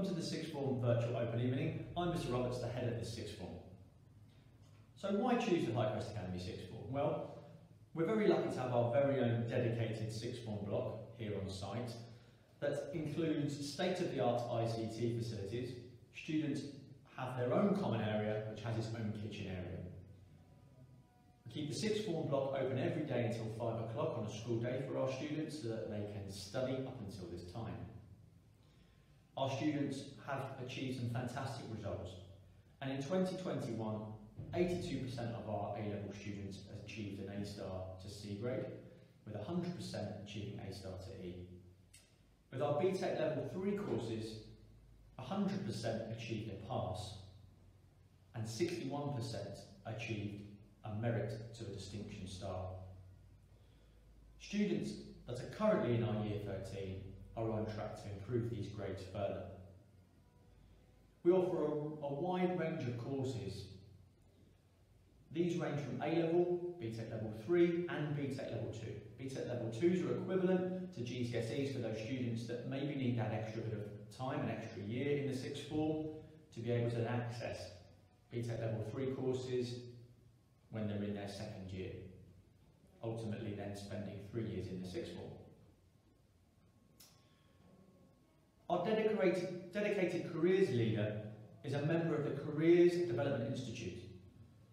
Welcome to the Sixth Form Virtual Open Evening. I'm Mr Roberts, the head of the Sixth Form. So why choose the Highcrest Academy Sixth Form? Well, we're very lucky to have our very own dedicated Sixth Form block here on site that includes state-of-the-art ICT facilities. Students have their own common area, which has its own kitchen area. We keep the sixth form block open every day until five o'clock on a school day for our students so that they can study up until this time. Our students have achieved some fantastic results and in 2021 82% of our A-level students achieved an A-star to C grade with 100% achieving A-star to E. With our BTEC level 3 courses 100% achieved a pass and 61% achieved a merit to a distinction star. Students that are currently in our Year 13 are on track to improve these grades further. We offer a, a wide range of courses. These range from A-level, BTEC level 3 and BTEC level 2. BTEC level 2s are equivalent to GCSEs for those students that maybe need that extra bit of time, an extra year in the sixth form to be able to access BTEC level 3 courses when they're in their second year. Ultimately then spending three years in the sixth form. Our dedicated, dedicated careers leader is a member of the Careers Development Institute,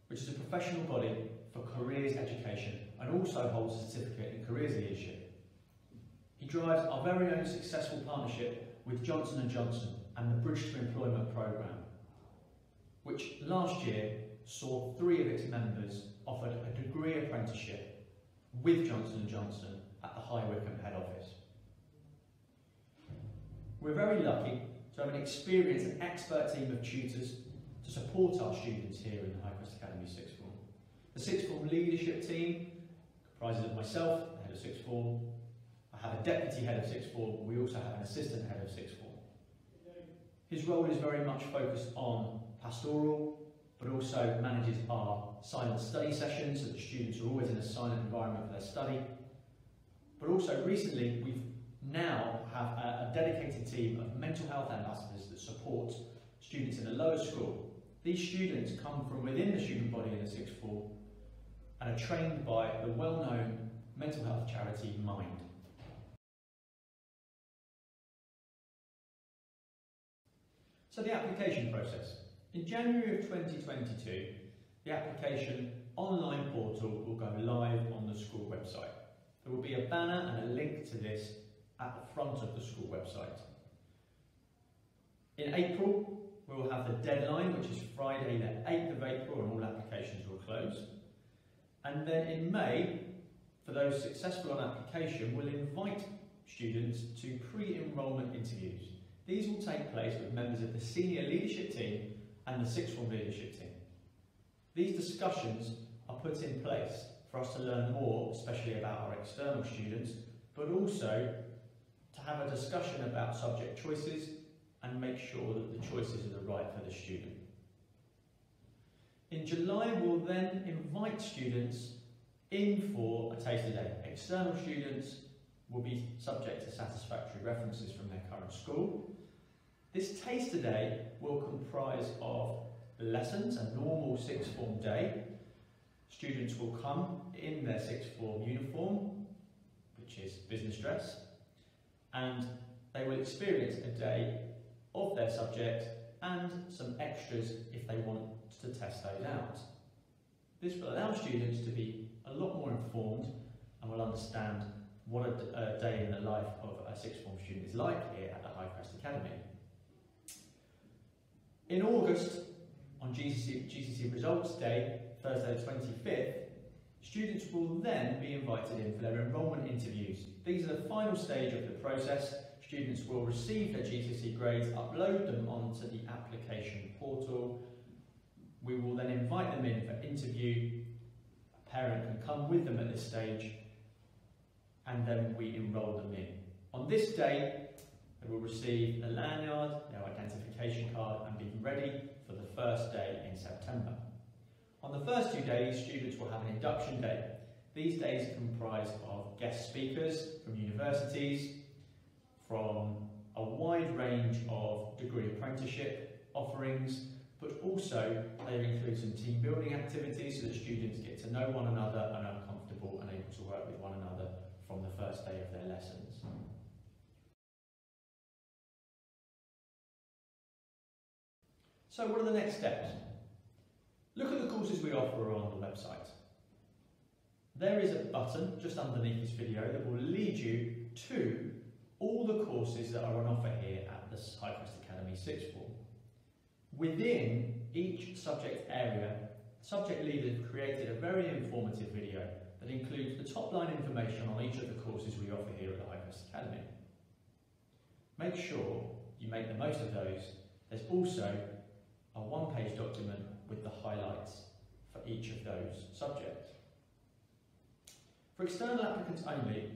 which is a professional body for careers education and also holds a certificate in careers leadership. He drives our very own successful partnership with Johnson & Johnson and the Bridge to Employment programme, which last year saw three of its members offered a degree apprenticeship with Johnson & Johnson at the High Wycombe head office. We're very lucky to have an experienced and expert team of tutors to support our students here in the Highcrest Academy Sixth Form. The Sixth Form leadership team comprises of myself, the head of Sixth Form, I have a deputy head of Sixth Form, we also have an assistant head of Sixth Form. His role is very much focused on pastoral, but also manages our silent study sessions so the students are always in a silent environment for their study. But also recently we've now have a, a dedicated team of mental health ambassadors that support students in the lower school. These students come from within the student body in the sixth form and are trained by the well-known mental health charity Mind. So the application process. In January of 2022, the application online portal will go live on the school website. There will be a banner and a link to this at the front of the school website. In April, we will have the deadline, which is Friday the 8th of April, and all applications will close. And then in May, for those successful on application, we'll invite students to pre-enrolment interviews. These will take place with members of the senior leadership team and the sixth form leadership team. These discussions are put in place for us to learn more, especially about our external students, but also to have a discussion about subject choices and make sure that the choices are the right for the student. In July, we'll then invite students in for a taster day. External students will be subject to satisfactory references from their current school. This taster day will comprise of lessons, a normal sixth form day. Students will come in their sixth form uniform, which is business dress, and they will experience a day of their subject and some extras if they want to test those out. This will allow students to be a lot more informed and will understand what a, a day in the life of a sixth form student is like here at the Highcrest Academy. In August, on GCSE, GCSE Results Day, Thursday the 25th, students will then be invited in for their enrolment interviews. These are the final stage of the process. Students will receive their GCSE grades, upload them onto the application portal. We will then invite them in for interview. A parent can come with them at this stage and then we enrol them in. On this day, they will receive a lanyard, their identification card and be ready for the first day in September. On the first two days, students will have an induction day. These days comprise of guest speakers from universities, from a wide range of degree apprenticeship offerings, but also they include some team building activities so that students get to know one another and are comfortable and able to work with one another from the first day of their lessons. So what are the next steps? Courses we offer are on the website. There is a button just underneath this video that will lead you to all the courses that are on offer here at the Highcrest Academy Sixth Form. Within each subject area, subject leaders have created a very informative video that includes the top line information on each of the courses we offer here at the Highcrest Academy. Make sure you make the most of those. There's also a one-page document with the highlights for each of those subjects. For external applicants only,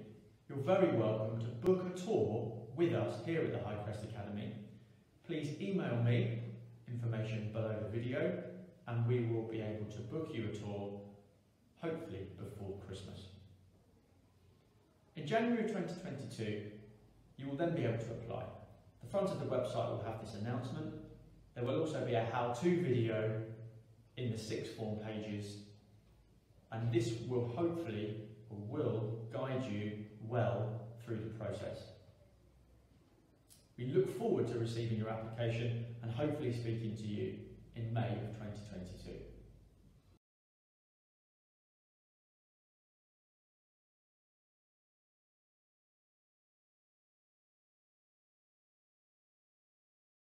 you're very welcome to book a tour with us here at the Highcrest Academy. Please email me information below the video and we will be able to book you a tour hopefully before Christmas. In January 2022 you will then be able to apply. The front of the website will have this announcement. There will also be a how-to video in the sixth form pages and this will hopefully or will guide you well through the process. We look forward to receiving your application and hopefully speaking to you